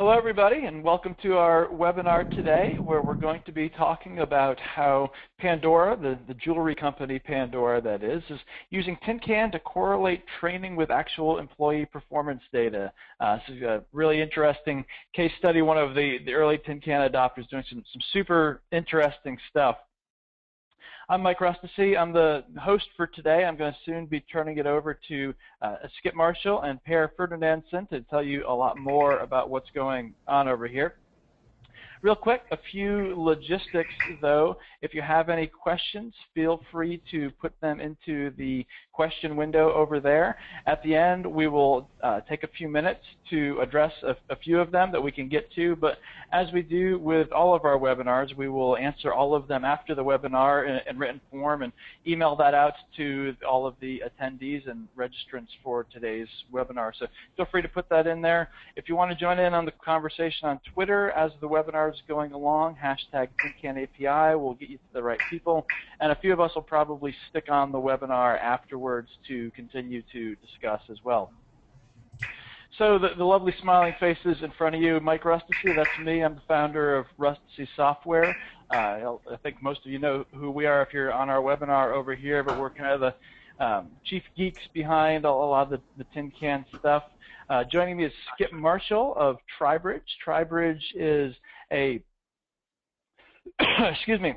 Hello, everybody, and welcome to our webinar today, where we're going to be talking about how Pandora, the, the jewelry company Pandora, that is, is using TinCan to correlate training with actual employee performance data. Uh, this is a really interesting case study. One of the, the early TinCan adopters doing some, some super interesting stuff. I'm Mike Rustici. I'm the host for today. I'm going to soon be turning it over to uh, Skip Marshall and Per Ferdinandsen to tell you a lot more about what's going on over here. Real quick, a few logistics though. If you have any questions, feel free to put them into the question window over there. At the end, we will uh, take a few minutes to address a, a, few of them that we can get to, but as we do with all of our webinars, we will answer all of them after the webinar in, in written form and email that out to all of the attendees and registrants for today's webinar. So feel free to put that in there. If you want to join in on the conversation on Twitter as the webinar going along. Hashtag TinCanAPI will get you to the right people. And a few of us will probably stick on the webinar afterwards to continue to discuss as well. So the, the lovely smiling faces in front of you, Mike Rustici, that's me. I'm the founder of Rustici Software. Uh, I think most of you know who we are if you're on our webinar over here, but we're kind of the um, chief geeks behind a lot of the, the tin can stuff. Uh, joining me is Skip Marshall of Tribridge. Tribridge is a excuse me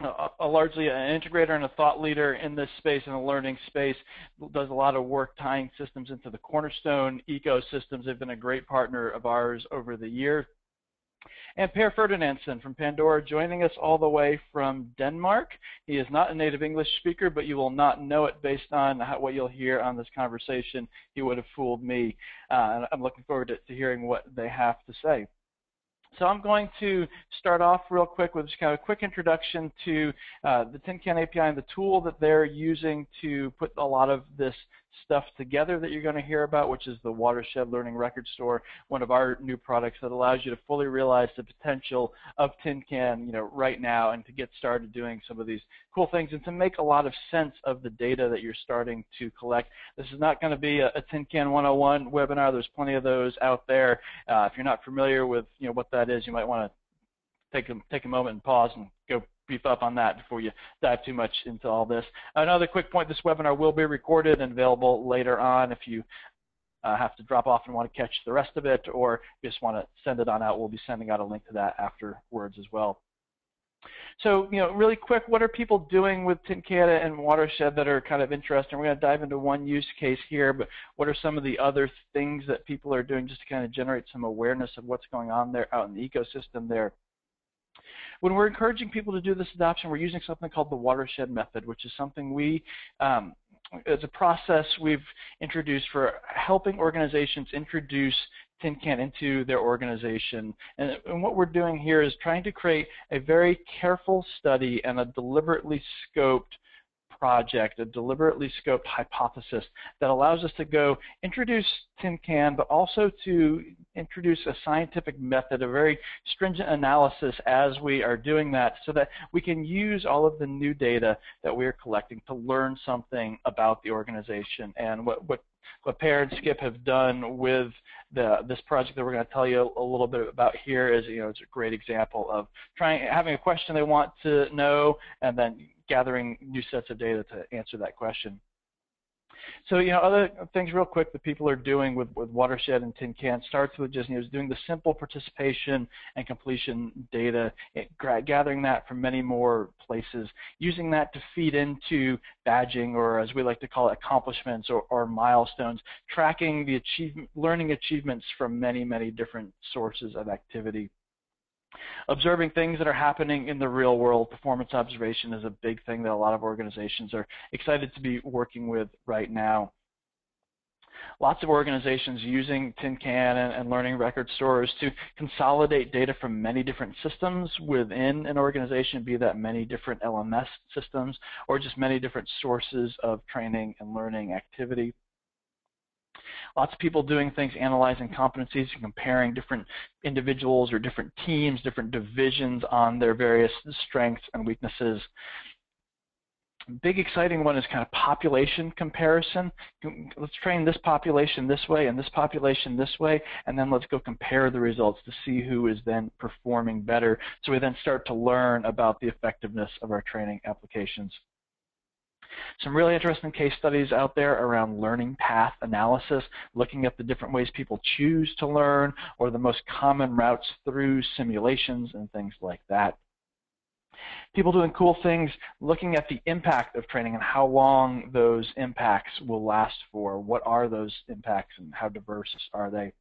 a, a, largely an integrator and a thought leader in this space in the learning space does a lot of work tying systems into the cornerstone ecosystems they've been a great partner of ours over the years and Per Ferdinandsen from Pandora joining us all the way from Denmark. He is not a native English speaker, but you will not know it based on how, what you'll hear on this conversation. He would have fooled me. Uh, I'm looking forward to, to hearing what they have to say. So I'm going to start off real quick with just kind of a quick introduction to uh, the TinCan API and the tool that they're using to put a lot of this stuff together that you're going to hear about, which is the Watershed Learning Record Store, one of our new products that allows you to fully realize the potential of TinCan, you know, right now, and to get started doing some of these cool things, and to make a lot of sense of the data that you're starting to collect. This is not going to be a, a TinCan 101 webinar. There's plenty of those out there. Uh, if you're not familiar with, you know, what that is, you might want to take a take a moment and pause and go beef up on that before you dive too much into all this. Another quick point, this webinar will be recorded and available later on if you uh, have to drop off and want to catch the rest of it, or just want to send it on out, we'll be sending out a link to that afterwards as well. So, you know, really quick, what are people doing with TinCan and Watershed that are kind of interesting? We're going to dive into one use case here, but what are some of the other things that people are doing just to kind of generate some awareness of what's going on there out in the ecosystem there? When we're encouraging people to do this adoption, we're using something called the watershed method, which is something we um, as a process we've introduced for helping organizations introduce TinCan into their organization. And, and, what we're doing here is trying to create a very careful study and a deliberately scoped project, a deliberately scoped hypothesis that allows us to go introduce tin can, but also to introduce a scientific method, a very stringent analysis as we are doing that so that we can use all of the new data that we're collecting to learn something about the organization. And what, what what Per and Skip have done with the, this project that we're going to tell you a, little bit about here is, you know, it's a great example of trying having a question they want to know and then gathering new sets of data to answer that question. So, you know, other things real quick that people are doing with, with Watershed and TinCan starts with just, you know, doing the simple participation and completion data, eh, it, gathering that from many more places, using that to feed into badging or as we like to call it, accomplishments or, or milestones, tracking the achievement, learning achievements from many, many different sources of activity. Observing things that are happening in the real world, performance observation is a big thing that a lot of organizations are excited to be working with right now. Lots of organizations using TinCan and, and learning record stores to consolidate data from many different systems within an organization, be that many different LMS systems or just many different sources of training and learning activity. Lots of people doing things, analyzing competencies and comparing different individuals or different teams, different divisions on their various strengths and weaknesses. big exciting one is kind of population comparison. Let's train this population this way and this population this way, and then let's go compare the results to see who is then performing better. So we then start to learn about the effectiveness of our training applications. Some really interesting case studies out there around learning path analysis, looking at the different ways people choose to learn or the most common routes through simulations and things like that people doing cool things, looking at the impact of training and how long those impacts will last for. What are those impacts and how diverse are they?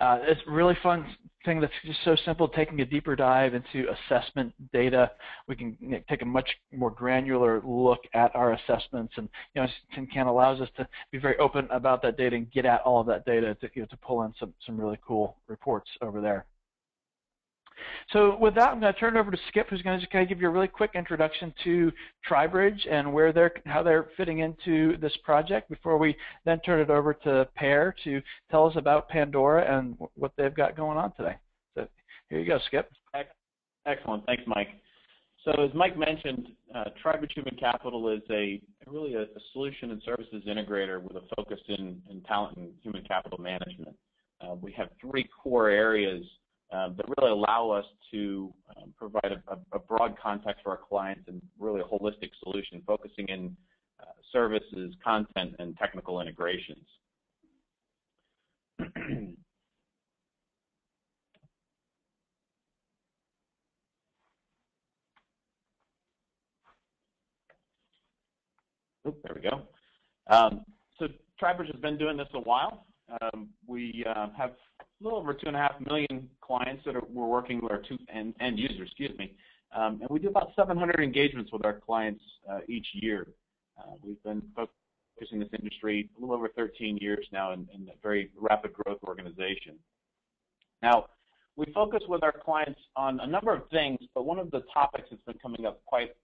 Uh, it's really fun thing that's just so simple, taking a deeper dive into assessment data. We can you know, take a much more granular look at our assessments, and you know, TinCan allows us to be very open about that data and get at all of that data to, you know, to pull in some, some really cool reports over there. So with that, I'm going to turn it over to Skip, who's going to just kind of give you a really quick introduction to TriBridge and where they're, how they're fitting into this project before we then turn it over to Per to tell us about Pandora and what they've got going on today. So here you go, Skip. Excellent. Thanks, Mike. So as Mike mentioned, uh, TriBridge Human Capital is a really a, a, solution and services integrator with a focus in, in talent and human capital management. Uh, we have three core areas that really allow us to um, provide a, a, broad context for our clients and really a holistic solution focusing in uh, services, content, and technical integrations. Oop, there we go. Um, so TriBridge has been doing this a while. Um, we uh, have a little over two and a half million clients that are, we're working with, our two end, end users, excuse me, um, and we do about 700 engagements with our clients uh, each year. Uh, we've been focusing this industry a little over 13 years now in, in a very rapid growth organization. Now, we focus with our clients on a number of things, but one of the topics that's been coming up quite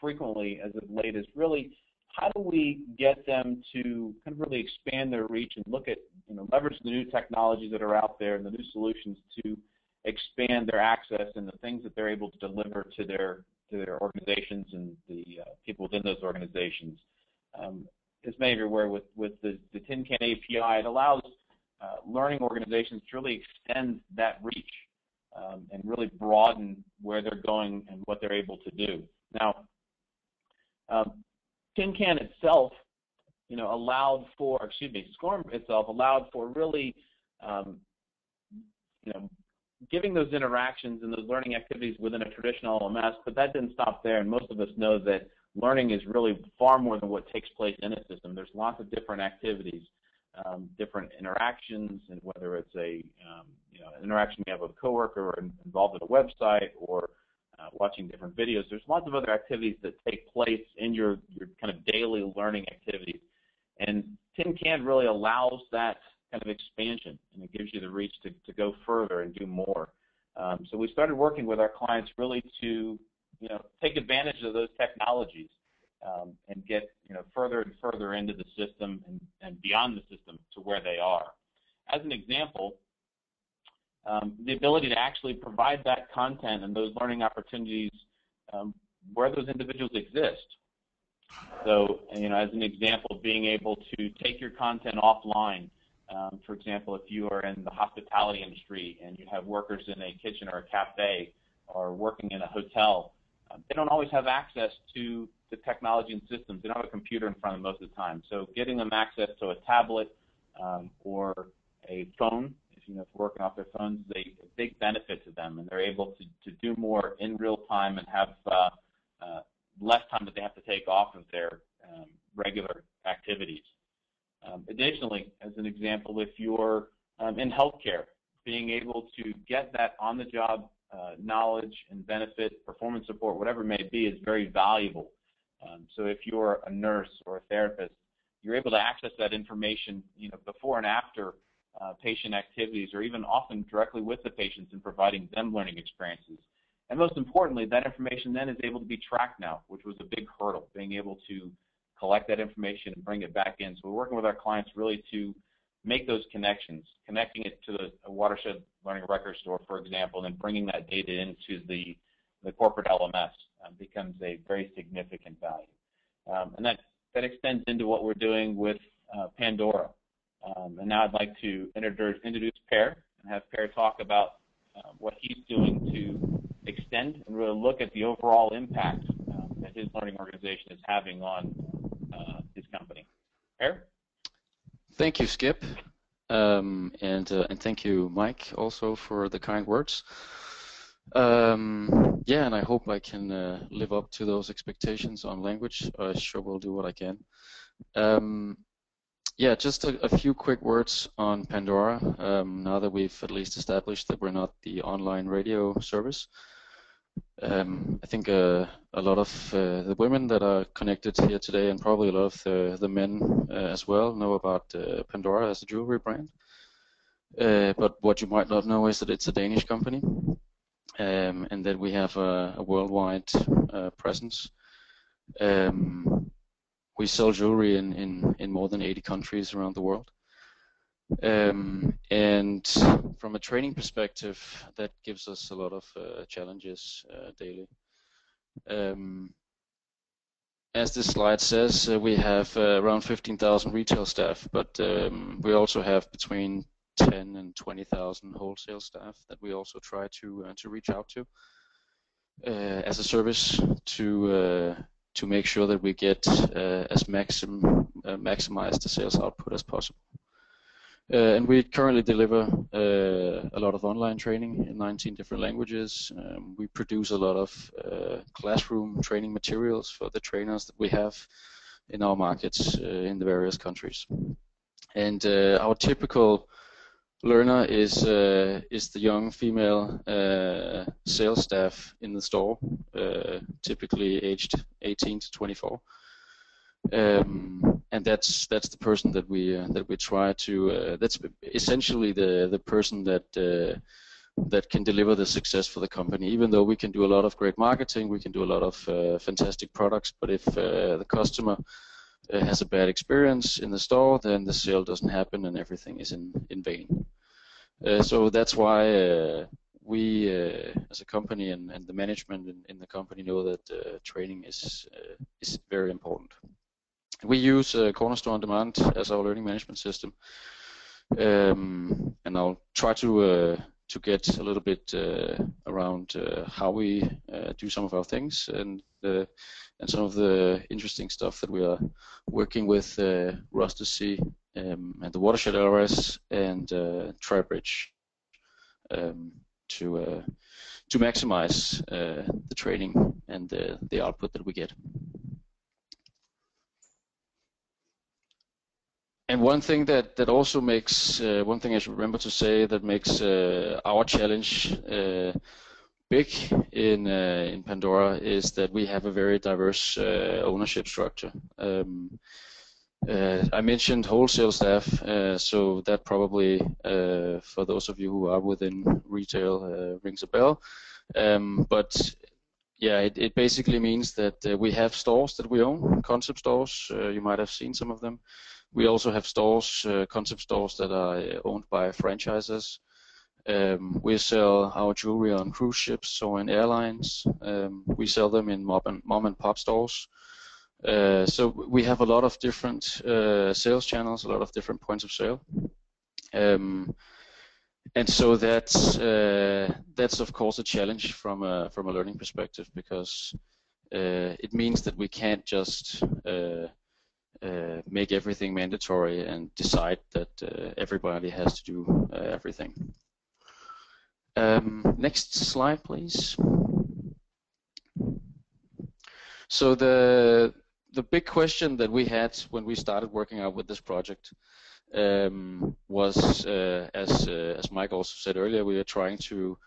frequently as of late is really how do we get them to kind of really expand their reach and look at, you know, leverage the new technologies that are out there and the new solutions to expand their access and the things that they're able to deliver to their to their organizations and the uh, people within those organizations. Um, as many of you are aware, with with the, the TinCan API, it allows uh, learning organizations to really extend that reach um, and really broaden where they're going and what they're able to do. Now, um, TinCan itself, you know, allowed for, excuse me, SCORM itself allowed for really, um, you know, giving those interactions and those learning activities within a traditional LMS, but that didn't stop there, and most of us know that learning is really far more than what takes place in a system. There's lots of different activities, um, different interactions, and whether it's a um, you know interaction you have with a coworker or involved in a website or uh, watching different videos. There's lots of other activities that take place in your, your kind of daily learning activities. And TinCan really allows that kind of expansion, and it gives you the reach to, to go further and do more. Um, so we started working with our clients really to, you know, take advantage of those technologies um, and get, you know, further and further into the system and, and beyond the system to where they are. As an example, um, the ability to actually provide that content and those learning opportunities um, where those individuals exist. So, you know, as an example, being able to take your content offline. Um, for example, if you are in the hospitality industry and you have workers in a kitchen or a cafe or working in a hotel, uh, they don't always have access to the technology and systems. They don't have a computer in front of them most of the time. So getting them access to a tablet um, or a phone you know, for working off their phones is a, big benefit to them, and they're able to, to do more in real time and have uh, uh, less time that they have to take off of their um, regular activities. Um, additionally, as an example, if you're um, in healthcare, being able to get that on-the-job uh, knowledge and benefit, performance support, whatever it may be, is very valuable. Um, so if you're a nurse or a therapist, you're able to access that information, you know, before and after uh, patient activities or even often directly with the patients in providing them learning experiences. And most importantly, that information then is able to be tracked now, which was a big hurdle, being able to collect that information and bring it back in. So we're working with our clients really to make those connections, connecting it to the watershed learning record store, for example, and then bringing that data into the, the corporate LMS um, becomes a very significant value. Um, and that, that extends into what we're doing with uh, Pandora. Um, and now I'd like to introduce, introduce and have Per talk about uh, what he's doing to extend and really look at the overall impact um, that his learning organization is having on uh, his company. Per? Thank you, Skip. Um, and, uh, and thank you, Mike, also for the kind words. Um, yeah, and I hope I can uh, live up to those expectations on language. I sure will do what I can. Um, yeah, just a, a, few quick words on Pandora. Um, now that we've at least established that we're not the online radio service, um, I think uh, a lot of uh, the women that are connected here today, and probably a lot of the, the men uh, as well, know about uh, Pandora as a jewelry brand. Uh, but what you might not know is that it's a Danish company, um, and that we have a, a worldwide uh, presence. Um, we sell jewelry in, in, in more than 80 countries around the world. Um, and from a training perspective, that gives us a lot of uh, challenges uh, daily. Um, as this slide says, uh, we have uh, around 15,000 retail staff, but um, we also have between 10 and 20,000 wholesale staff that we also try to uh, to reach out to uh, as a service to to make sure that we get as maxim maximize the sales output as possible. Uh, and we currently deliver uh, a lot of online training in 19 different languages. Um, we produce a lot of uh, classroom training materials for the trainers that we have in our markets uh, in the various countries. And uh, our typical learner is uh, is the young female sales staff in the store, typically aged 18 to 24. Um, and that's that's the person that we uh, that we try to uh, that's essentially the the person that uh, that can deliver the success for the company. Even though we can do a lot of great marketing, we can do a lot of uh, fantastic products, but if uh, the customer uh, has a bad experience in the store, then the sale doesn't happen and everything is in in vain. So that's why we as a company and, and the management in, in the company know that training is is very important. We use uh, Cornerstone On Demand as our learning management system, um, and I'll try to uh, to get a little bit uh, around uh, how we uh, do some of our things and uh, and some of the interesting stuff that we are working with uh, Sea um, and the Watershed LRS and TriBridge um, to to maximize the training and the, the output that we get. And one thing that, that also makes, uh, one thing I should remember to say that makes uh, our challenge uh, big in uh, in Pandora is that we have a very diverse uh, ownership structure. Um, uh, I mentioned wholesale staff, so that probably, for those of you who are within retail, rings a bell. Um, but yeah, it, it, basically means that we have stores that we own, concept stores. you might have seen some of them. We also have stores, uh, concept stores that are uh, owned by franchises. Um, we sell our jewelry on cruise ships or in airlines. Um, we sell them in mom and, mom and pop stores. Uh, so we have a lot of different uh, sales channels, a lot of different points of sale. Um, and so that's uh, that's of course a challenge from a from a learning perspective because uh, it means that we can't just uh, make everything mandatory and decide that everybody has to do everything. Um, next slide, please. So the the big question that we had when we started working out with this project um, was, uh, as uh, as Mike also said earlier, we were trying to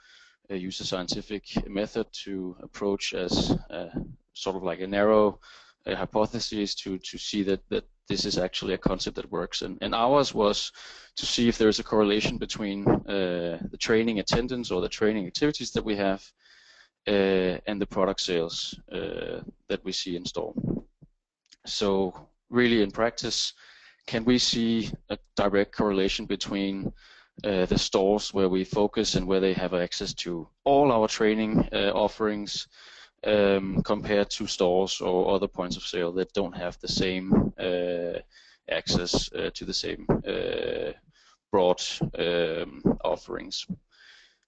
uh, use a scientific method to approach as sort of like a narrow uh, hypotheses to to see that that this is actually a concept that works. And, and ours was to see if there is a correlation between uh, the training attendance or the training activities that we have uh, and the product sales uh, that we see in store. So really in practice, can we see a direct correlation between uh, the stores where we focus and where they have access to all our training uh, offerings um, compared to stores or other points of sale that don't have the same uh, access uh, to the same uh, broad um, offerings.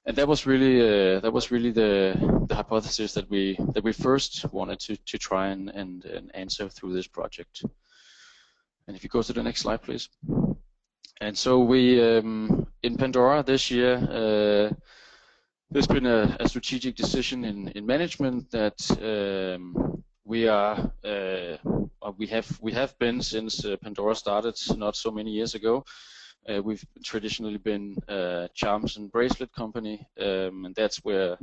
And that was really uh, that was really the the hypothesis that we that we first wanted to to try and, and, and answer through this project. And if you go to the next slide, please. And so we um, in Pandora this year uh, there's been a, a, strategic decision in, in management that um, we are uh, we have we have been since uh, Pandora started not so many years ago. Uh, we've traditionally been a charms and bracelet company, um, and that's where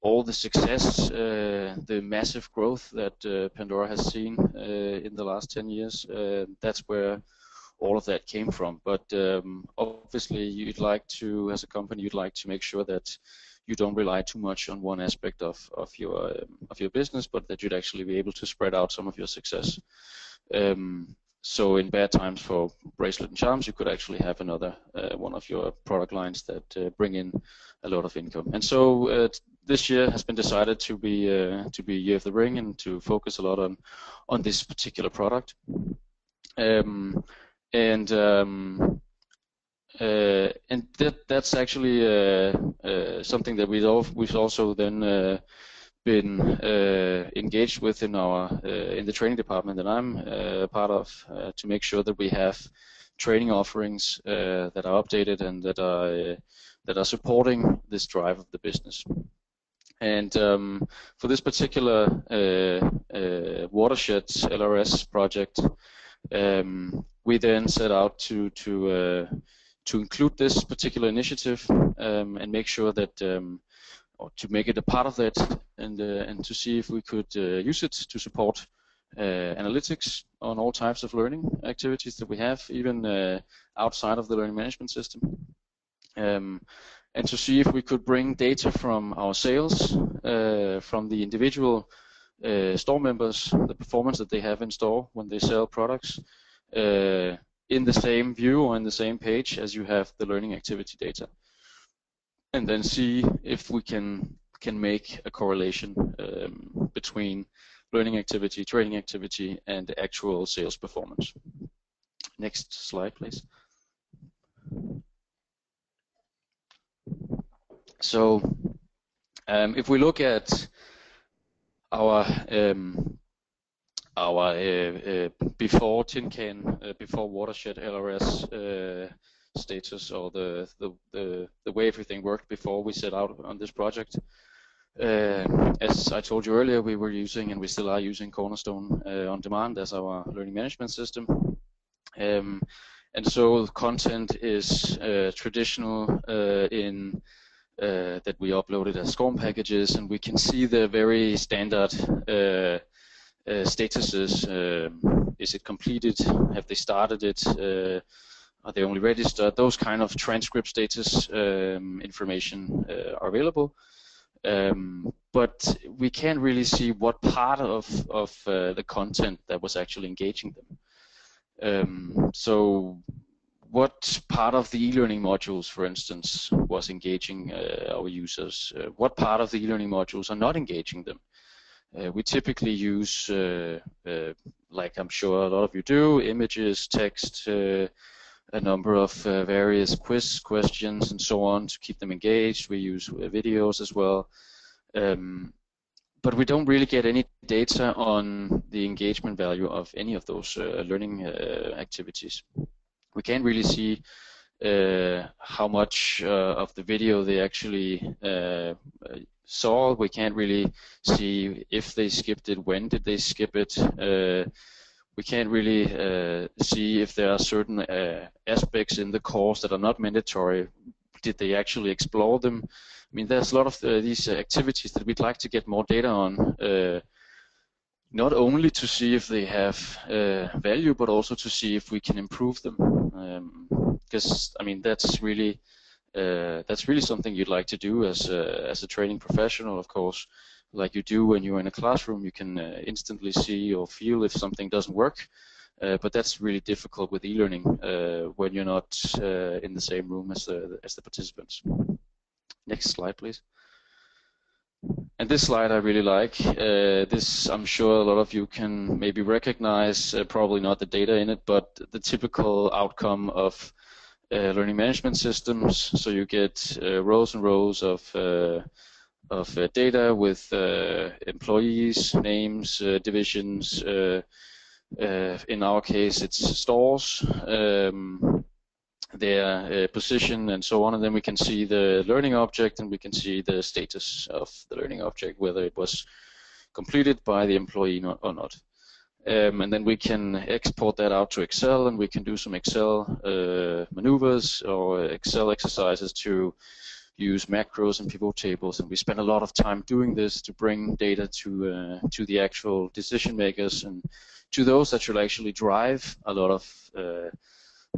all the success, uh, the massive growth that uh, Pandora has seen uh, in the last 10 years, that's where all of that came from. But um, obviously, you'd like to, as a company, you'd like to make sure that you don't rely too much on one aspect of, of your um, of your business, but that you'd actually be able to spread out some of your success. Um, so in bad times for bracelet and charms, you could actually have another uh, one of your product lines that uh, bring in a lot of income. And so uh, this year has been decided to be uh, to be Year of the Ring and to focus a lot on on this particular product. Um, and um, uh, and that that's actually uh, something that we've we've also then been uh, engaged with in our uh, in the training department that I'm part of to make sure that we have training offerings that are updated and that are that are supporting this drive of the business. And um, for this particular watershed LRS project, um, we then set out to to to include this particular initiative um, and make sure that, um, or to make it a part of that, and uh, and to see if we could uh, use it to support uh, analytics on all types of learning activities that we have, even uh, outside of the learning management system. Um, and to see if we could bring data from our sales, uh, from the individual uh, store members, the performance that they have in store when they sell products, in the same view or in the same page as you have the learning activity data. And then see if we can can make a correlation um, between learning activity, training activity, and actual sales performance. Next slide, please. So um, if we look at our um, our uh, uh, before tin can, uh, before watershed LRS status or the, the, the, the way everything worked before we set out on this project. Uh, as I told you earlier, we were using and we still are using Cornerstone uh, on demand as our learning management system. Um, and so content is uh, traditional in that we uploaded as SCORM packages, and we can see the very standard uh, statuses. Um, is it completed? Have they started it? Are they only registered? Those kind of transcript status um, information uh, are available. Um, but we can't really see what part of, of uh, the content that was actually engaging them. Um, so what part of the e-learning modules, for instance, was engaging uh, our users? Uh, what part of the e-learning modules are not engaging them? Uh, we typically use, uh, like I'm sure a lot of you do, images, text, a number of uh, various quiz questions and so on to keep them engaged. We use uh, videos as well. Um, but we don't really get any data on the engagement value of any of those learning activities. We can't really see how much of the video they actually saw. We can't really see if they skipped it, when did they skip it. Uh, we can't really uh, see if there are certain uh, aspects in the course that are not mandatory. Did they actually explore them? I mean, there's a lot of the, these activities that we'd like to get more data on, uh, not only to see if they have uh, value, but also to see if we can improve them. Because, um, I mean, that's really uh, that's really something you'd like to do as a, as a training professional, of course. Like you do when you're in a classroom, you can uh, instantly see or feel if something doesn't work. Uh, but that's really difficult with e-learning uh, when you're not uh, in the same room as the as the participants. Next slide, please. and this slide I really like. Uh, this I'm sure a lot of you can maybe recognize, uh, probably not the data in it, but the typical outcome of uh, learning management systems. So you get uh, rows and rows of of uh, data with employees, names, divisions. in our case, it's stores. Um, their uh, position and so on, and then we can see the learning object and we can see the status of the learning object, whether it was completed by the employee or not. Um, and then we can export that out to Excel and we can do some Excel uh, maneuvers or Excel exercises to use macros and pivot tables and we spend a lot of time doing this to bring data to uh, to the actual decision makers and to those that should actually drive a lot of uh,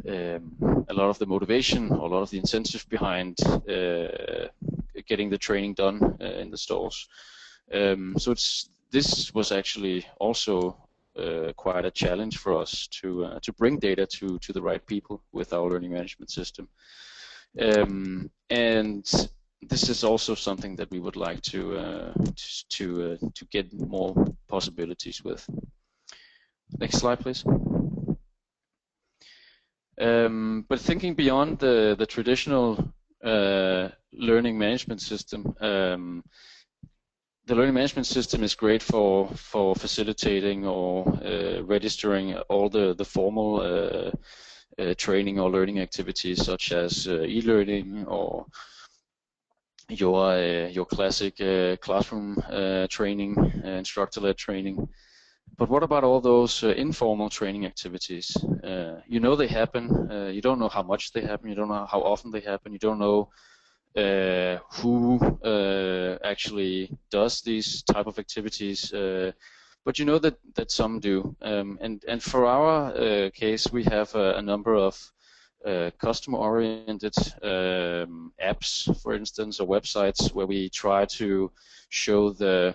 um, a lot of the motivation a lot of the incentive behind uh, getting the training done uh, in the stores. Um, so it's this was actually also uh, quite a challenge for us to uh, to bring data to to the right people with our learning management system. Um, and this is also something that we would like to uh, to to, to get more possibilities with. Next slide, please. Um, but thinking beyond the, the traditional uh, learning management system, um, the learning management system is great for for facilitating or uh, registering all the the formal uh, uh training or learning activities such as uh, e-learning or your uh, your classic classroom training, instructor-led training. But what about all those uh, informal training activities? Uh, you know they happen. Uh, you don't know how much they happen. You don't know how often they happen. You don't know uh, who uh, actually does these type of activities. Uh, but you know that that some do. Um, and and for our case, we have a, a number of customer-oriented um, apps, for instance, or websites where we try to show the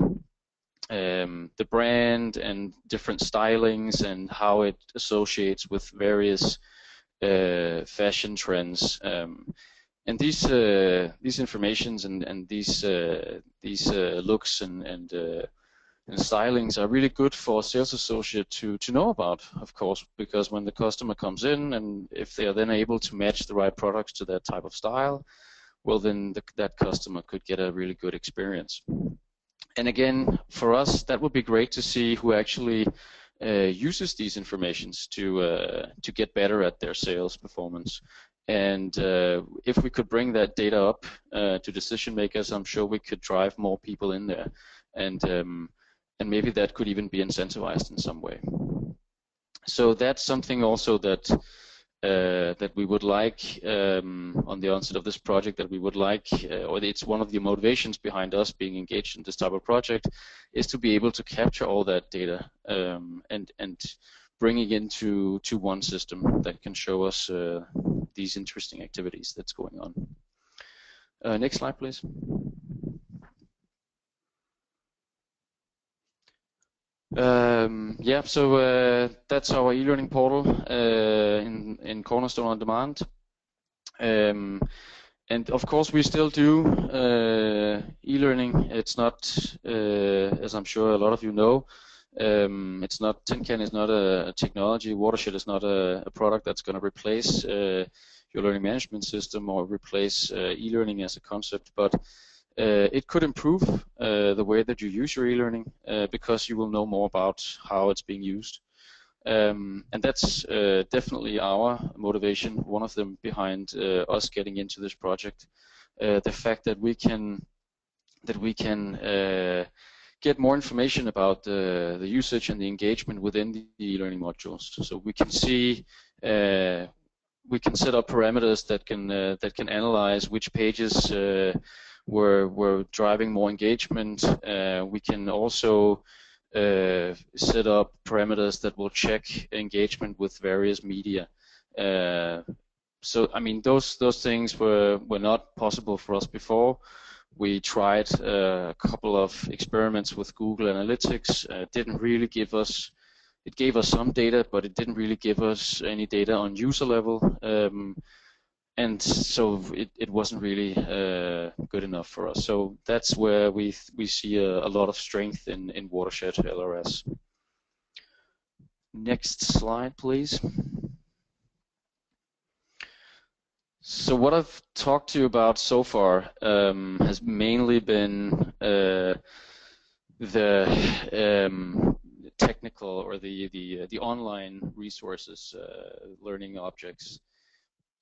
um, the brand and different stylings and how it associates with various uh, fashion trends. Um, and these uh, these informations and and these uh, these uh, looks and and uh, and stylings are really good for a sales associate to to know about, of course, because when the customer comes in and if they are then able to match the right products to that type of style, well then the, that customer could get a really good experience and again, for us, that would be great to see who actually uh, uses these informations to uh, to get better at their sales performance. And uh, if we could bring that data up uh, to decision makers, I'm sure we could drive more people in there, and um, and maybe that could even be incentivized in some way. So that's something also that uh, that we would like um, on the onset of this project that we would like, uh, or it's one of the motivations behind us being engaged in this type of project, is to be able to capture all that data um, and and bring it into to one system that can show us uh, these interesting activities that's going on. Uh, next slide, please. Um, yeah, so uh, that's our e-learning portal uh, in, in Cornerstone on Demand. Um, and of course, we still do uh, e-learning. It's not, uh, as I'm sure a lot of you know, um, it's not TinCan is not a, technology. Watershed is not a, a product that's going to replace uh, your learning management system or replace uh, e-learning as a concept, but uh, it could improve uh, the way that you use your e-learning uh, because you will know more about how it's being used. Um, and that's uh, definitely our motivation, one of them behind uh, us getting into this project. Uh, the fact that we can that we can get more information about the, the usage and the engagement within the e-learning modules. So we can see we can set up parameters that can that can analyze which pages we're, we're driving more engagement. Uh, we can also uh, set up parameters that will check engagement with various media. Uh, so I mean those those things were were not possible for us before. We tried uh, a couple of experiments with Google Analytics. Uh, didn't really give us it gave us some data, but it didn't really give us any data on user level. Um, and so it, it wasn't really uh, good enough for us. So that's where we we see a, a lot of strength in in Watershed LRS. Next slide, please. So what I've talked to you about so far um, has mainly been uh, the um, technical or the the uh, the online resources, uh, learning objects.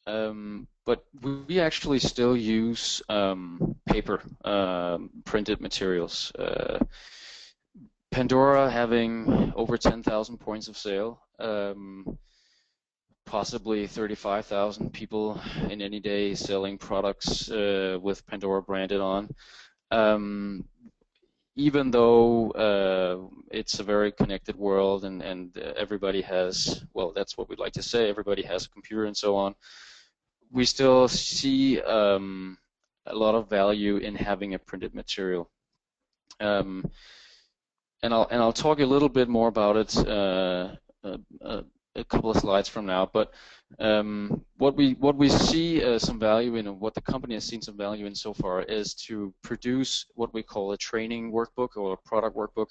Um, but we actually still use um, paper um, printed materials. Uh, Pandora having over 10,000 points of sale, um, possibly 35,000 people in any day selling products uh, with Pandora branded on. Um, even though uh, it's a very connected world and, and everybody has, well, that's what we'd like to say, everybody has a computer and so on, we still see um, a lot of value in having a printed material. Um, and I'll and I'll talk a little bit more about it uh, uh, uh a couple of slides from now. But um, what we what we see uh, some value in, and what the company has seen some value in so far, is to produce what we call a training workbook or a product workbook,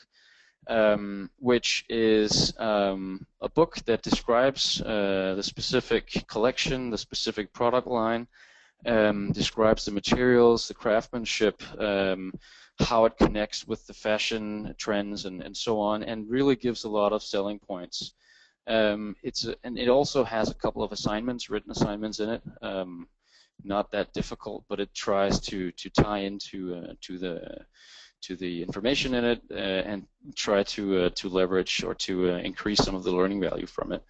um, which is um, a book that describes uh, the specific collection, the specific product line, um, describes the materials, the craftsmanship, um, how it connects with the fashion trends, and, and so on, and really gives a lot of selling points. Um, it's a, and it also has a couple of assignments, written assignments in it. Um, not that difficult, but it tries to to tie into uh, to the to the information in it uh, and try to uh, to leverage or to uh, increase some of the learning value from it.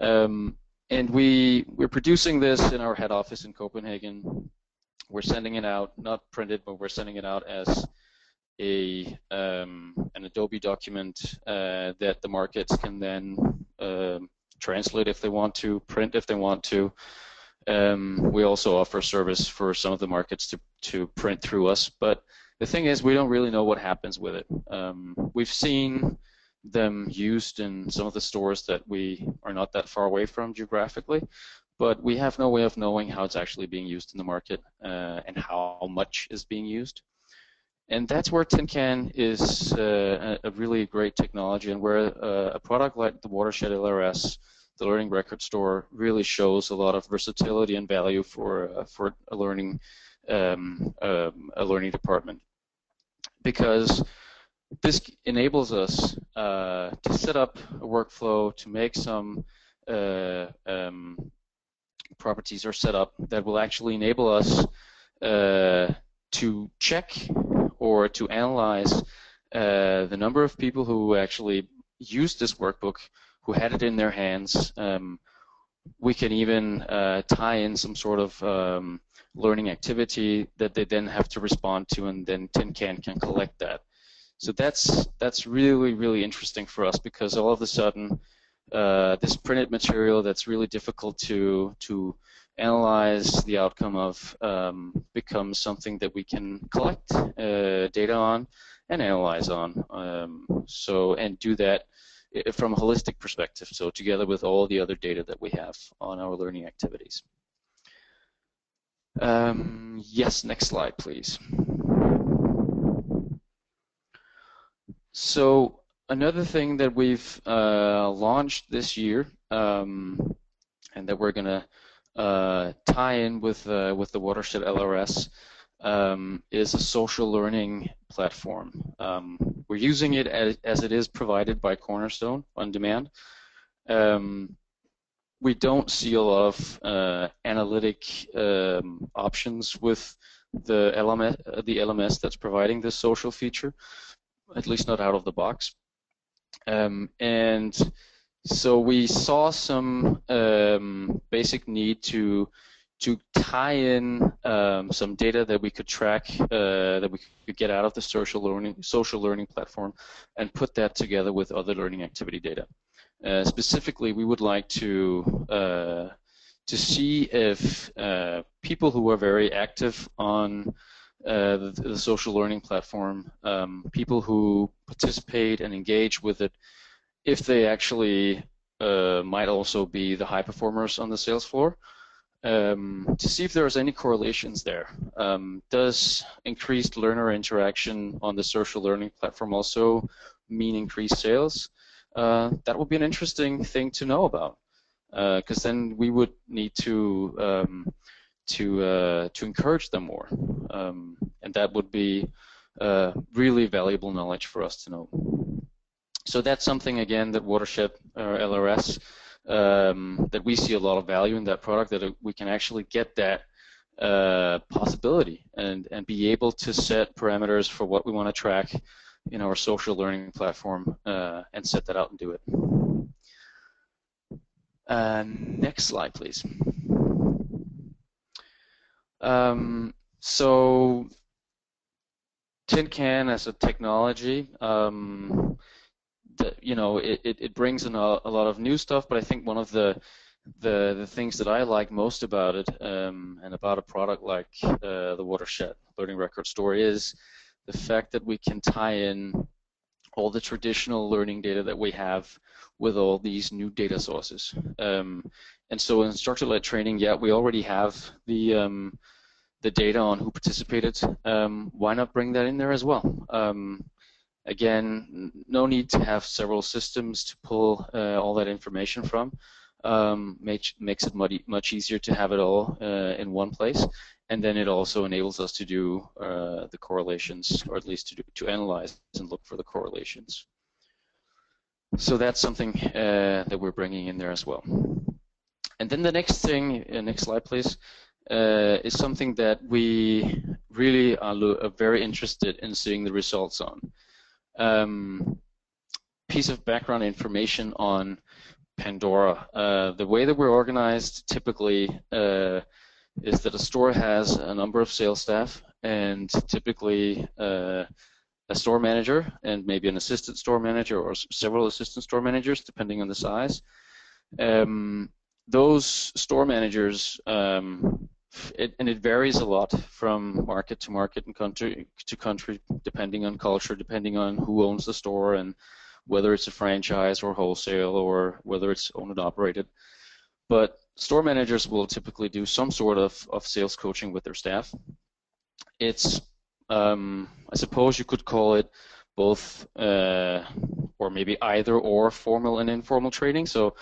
Um, and we we're producing this in our head office in Copenhagen. We're sending it out, not printed, but we're sending it out as a um, an Adobe document uh, that the markets can then um, translate if they want to, print if they want to. Um, we also offer service for some of the markets to to print through us, but the thing is, we don't really know what happens with it. Um, we've seen them used in some of the stores that we are not that far away from geographically, but we have no way of knowing how it's actually being used in the market uh, and how much is being used. And that's where TinCan is uh, a really great technology and where uh, a product like the Watershed LRS, the Learning Record Store, really shows a lot of versatility and value for, uh, for a learning um, um, a learning department because this enables us uh, to set up a workflow to make some uh, um, properties or set up that will actually enable us uh, to check or to analyze uh, the number of people who actually used this workbook, who had it in their hands. Um, we can even uh, tie in some sort of um, learning activity that they then have to respond to, and then TinCan can collect that. So that's that's really really interesting for us because all of a sudden, uh, this printed material that's really difficult to to analyze the outcome of um, becomes something that we can collect uh, data on and analyze on. Um, so and do that from a holistic perspective. So together with all the other data that we have on our learning activities. Um, yes, next slide, please. So another thing that we've uh, launched this year, um, and that we're going to uh, tie in with uh, with the Watershed LRS, um, is a social learning platform. Um, we're using it as, as, it is provided by Cornerstone on demand. Um, we don't see a lot of uh, analytic um, options with the LMS, uh, the LMS that's providing this social feature, at least not out of the box. Um, and so we saw some um, basic need to to tie in um, some data that we could track uh, that we could get out of the social learning social learning platform and put that together with other learning activity data. Uh, specifically, we would like to uh, to see if uh, people who are very active on uh, the, the, social learning platform, um, people who participate and engage with it, if they actually uh, might also be the high performers on the sales floor, um, to see if there's any correlations there. Um, does increased learner interaction on the social learning platform also mean increased sales? Uh, that would be an interesting thing to know about, because uh, then we would need to um, to uh, to encourage them more, um, and that would be uh, really valuable knowledge for us to know. So that's something again that Watershed or LRS um, that we see a lot of value in that product that we can actually get that uh, possibility and and be able to set parameters for what we want to track in our social learning platform uh, and set that out and do it. Uh, next slide, please. Um, so tin can as a technology, um, the, you know, it, it, brings in a, a, lot of new stuff, but I think one of the the, the things that I like most about it um, and about a product like uh, the Watershed Learning Record Store is the fact that we can tie in all the traditional learning data that we have with all these new data sources. Um, and so in instructor-led training, yeah, we already have the um, the data on who participated. Um, why not bring that in there as well? Um, again, no need to have several systems to pull uh, all that information from. Um, makes makes it much, much easier to have it all uh, in one place, and then it also enables us to do uh, the correlations, or at least to do, to analyze and look for the correlations. So that's something uh, that we're bringing in there as well. And then the next thing, uh, next slide please, uh, is something that we really are, very interested in seeing the results on. Um, piece of background information on Pandora. Uh, the way that we're organized typically uh, is that a store has a number of sales staff and typically uh, a store manager and maybe an assistant store manager or several assistant store managers depending on the size. Um, those store managers um, it, and it varies a lot from market to market and country to country, depending on culture, depending on who owns the store and whether it's a franchise or wholesale or whether it's owned and operated. But store managers will typically do some sort of, of sales coaching with their staff. It's, um, I suppose you could call it both, uh, or maybe either or formal and informal training. So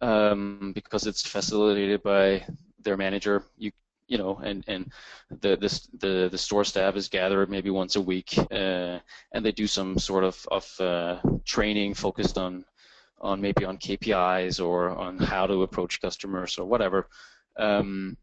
um, because it's facilitated by their manager, you you know, and and the the the, the store staff is gathered maybe once a week, uh, and they do some sort of of uh, training focused on on maybe on KPIs or on how to approach customers or whatever. Um,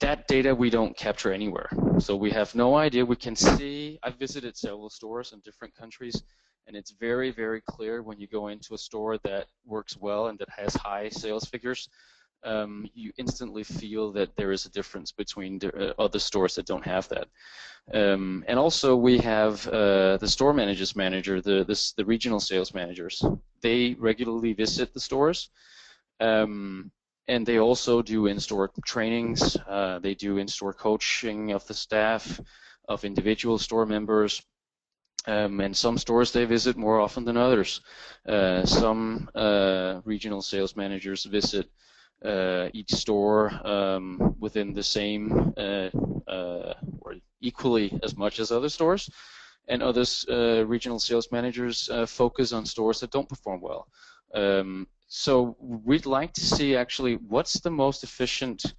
that data we don't capture anywhere, so we have no idea. We can see. I've visited several stores in different countries, and it's very very clear when you go into a store that works well and that has high sales figures um, you instantly feel that there is a difference between the, uh, other stores that don't have that. Um, and also we have uh, the store managers manager, the this, the regional sales managers. They regularly visit the stores, um, and they also do in-store trainings. Uh, they do in-store coaching of the staff, of individual store members. Um, and some stores they visit more often than others. Uh, some uh, regional sales managers visit each store um, within the same uh, uh, or equally as much as other stores, and other uh, regional sales managers uh, focus on stores that don't perform well. Um, so we'd like to see actually what's the most efficient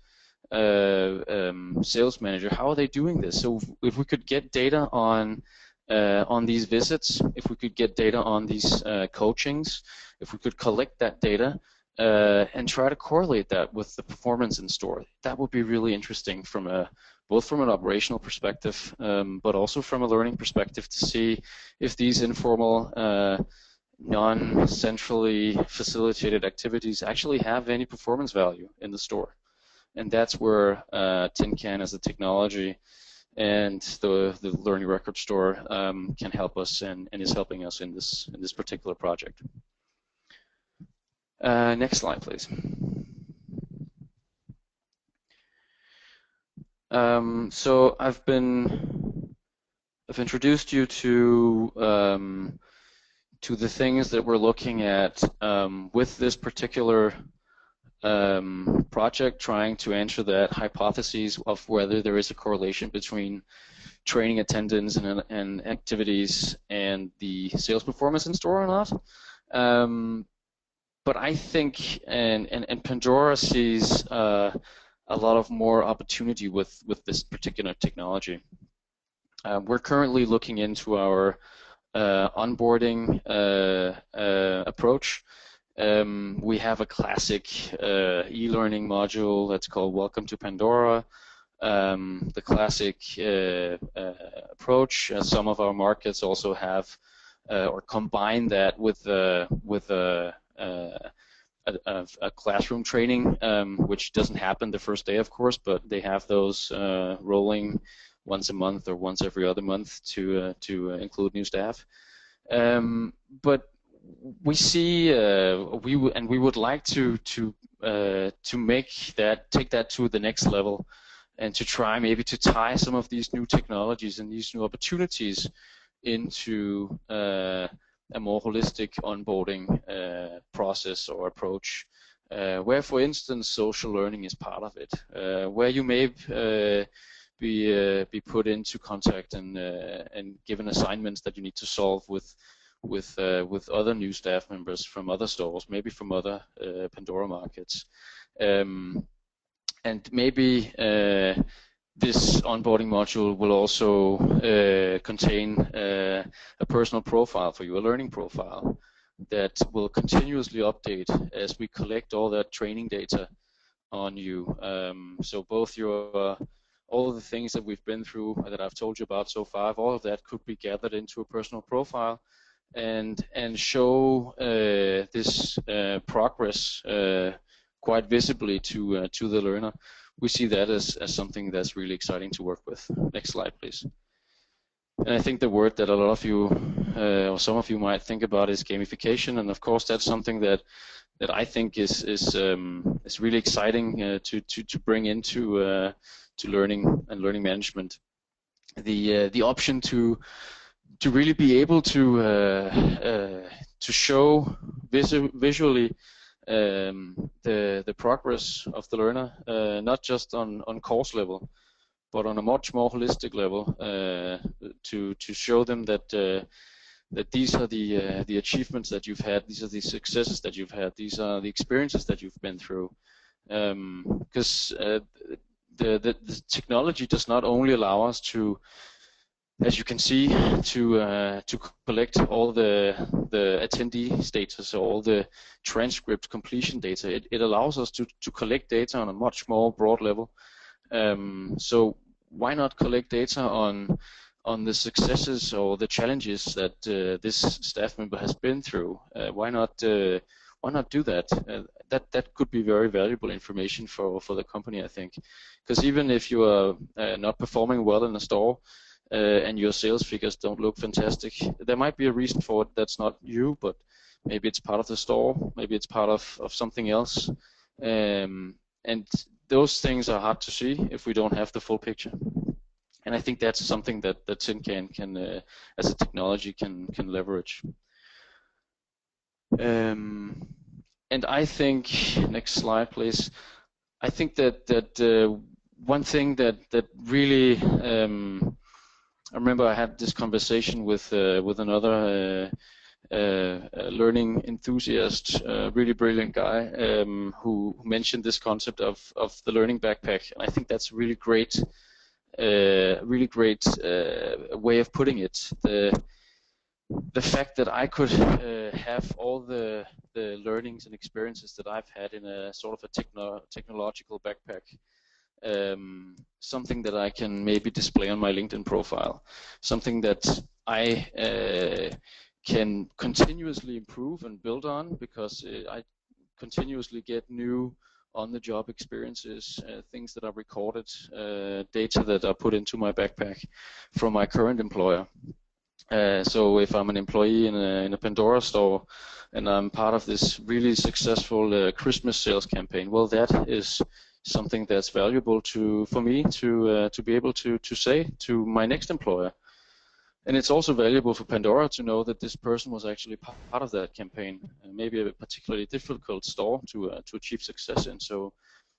uh, um, sales manager. How are they doing this? So if we could get data on on these visits, if we could get data on these coachings, if we could collect that data, uh, and try to correlate that with the performance in store. That would be really interesting from a both from an operational perspective, um, but also from a learning perspective to see if these informal, uh, non-centrally facilitated activities actually have any performance value in the store. And that's where uh, TinCan as a technology and the, the learning record store um, can help us and, and is helping us in this in this particular project. Uh, next slide, please. Um, so I've been I've introduced you to um, to the things that we're looking at um, with this particular um, project trying to answer that hypothesis of whether there is a correlation between training attendance and, and activities and the sales performance in store or not. Um, but I think, and, and, and Pandora sees uh, a lot of more opportunity with, with this particular technology. Uh, we're currently looking into our uh, onboarding uh, uh, approach. Um, we have a classic uh, e-learning module that's called Welcome to Pandora. Um, the classic approach. some of our markets also have or combine that with with a a, a, classroom training, um, which doesn't happen the first day, of course, but they have those uh, rolling once a month or once every other month to uh, to uh, include new staff. Um, but we see uh, we w- and we would like to to uh, to make that take that to the next level and to try maybe to tie some of these new technologies and these new opportunities into uh, a more holistic onboarding uh, process or approach, uh, where, for instance, social learning is part of it, uh, where you may be be put into contact and and given assignments that you need to solve with with uh, with other new staff members from other stores, maybe from other uh, Pandora markets, um, and maybe uh, this onboarding module will also uh, contain uh, a personal profile for you, a learning profile that will continuously update as we collect all that training data on you. Um, so both your all of the things that we've been through that I've told you about so far, all of that could be gathered into a personal profile and and show uh, this uh, progress uh, quite visibly to uh, to the learner we see that as, as something that's really exciting to work with. Next slide, please. And I think the word that a lot of you, uh, or some of you might think about is gamification, and of course that's something that that I think is is um, is really exciting uh, to to to bring into uh, to learning and learning management. The uh, the option to to really be able to uh, uh, to show visu visually um, the the progress of the learner, uh, not just on on course level, but on a much more holistic level, uh, to to show them that uh, that these are the uh, the achievements that you've had, these are the successes that you've had, these are the experiences that you've been through, because um, uh, the, the the technology does not only allow us to as you can see, to uh, to collect all the the attendee status, all the transcript completion data, it, it allows us to, to collect data on a much more broad level. Um, so why not collect data on on the successes or the challenges that uh, this staff member has been through? Uh, why not uh, why not do that? Uh, that that could be very valuable information for for the company, I think, because even if you are uh, not performing well in a store and your sales figures don't look fantastic. There might be a reason for it that's not you, but maybe it's part of the store, maybe it's part of, of something else. Um, and those things are hard to see if we don't have the full picture. And I think that's something that, that TinCan can, uh, as a technology, can, can leverage. Um, and I think, next slide please, I think that, that uh, one thing that, that really um, I remember I had this conversation with uh, with another uh, uh, learning enthusiast, really brilliant guy, um, who mentioned this concept of of the learning backpack. And I think that's a really great, really great way of putting it. The the fact that I could uh, have all the the learnings and experiences that I've had in a sort of a techno technological backpack um, something that I can maybe display on my LinkedIn profile, something that I uh, can continuously improve and build on because uh, I continuously get new on-the-job experiences, uh, things that are recorded, uh, data that are put into my backpack from my current employer. Uh, so if I'm an employee in a, in a, Pandora store and I'm part of this really successful uh, Christmas sales campaign, well, that is something that's valuable to for me to uh, to be able to to say to my next employer and it's also valuable for Pandora to know that this person was actually part of that campaign, and maybe a particularly difficult store to uh, to achieve success in. So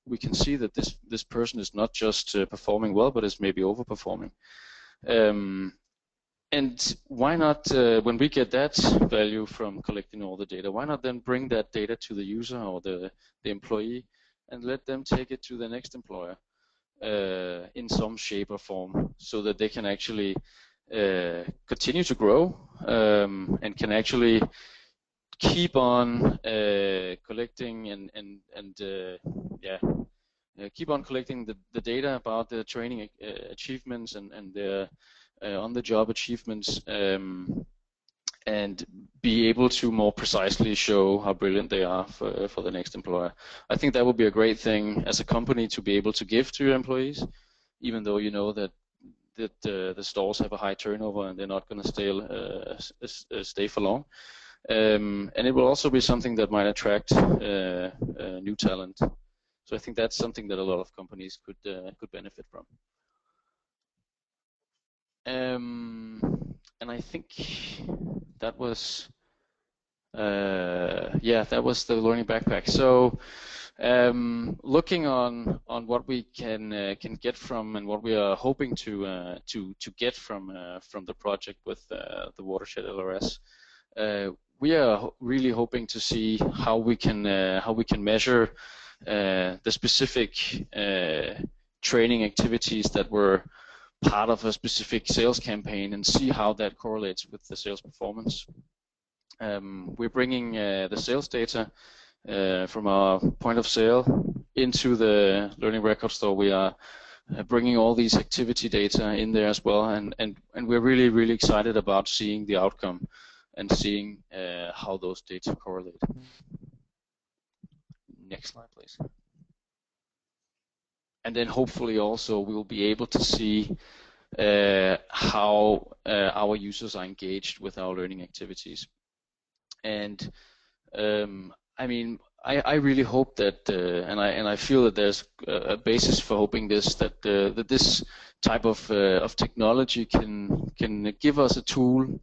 we can see that this this person is not just uh, performing well, but is maybe overperforming. Um, and why not, uh, when we get that value from collecting all the data, why not then bring that data to the user or the, the employee and let them take it to the next employer uh, in some shape or form so that they can actually uh, continue to grow um, and can actually keep on uh, collecting and and and uh, yeah uh, keep on collecting the, the data about the training achievements and and the on-the-job achievements um, and be able to more precisely show how brilliant they are for, for the next employer. I think that would be a great thing as a company to be able to give to your employees, even though you know that that uh, the stores have a high turnover and they're not going to stay uh, stay for long. Um, and it will also be something that might attract uh, uh, new talent. So I think that's something that a lot of companies could uh, could benefit from. Um, and I think that was uh, yeah that was the learning backpack. So um, looking on on what we can uh, can get from and what we are hoping to uh, to to get from uh, from the project with uh, the watershed LRS, uh, we are really hoping to see how we can how we can measure the specific training activities that were part of a specific sales campaign and see how that correlates with the sales performance. Um, we're bringing uh, the sales data uh, from our point of sale into the learning record store. We are uh, bringing all these activity data in there as well, and, and, and we're really, really excited about seeing the outcome and seeing uh, how those data correlate. Next slide, please. And then hopefully also we'll be able to see uh, how uh, our users are engaged with our learning activities. And um, I mean, I, I, really hope that, uh, and I and I feel that there's a basis for hoping this that uh, that this type of uh, of technology can can give us a tool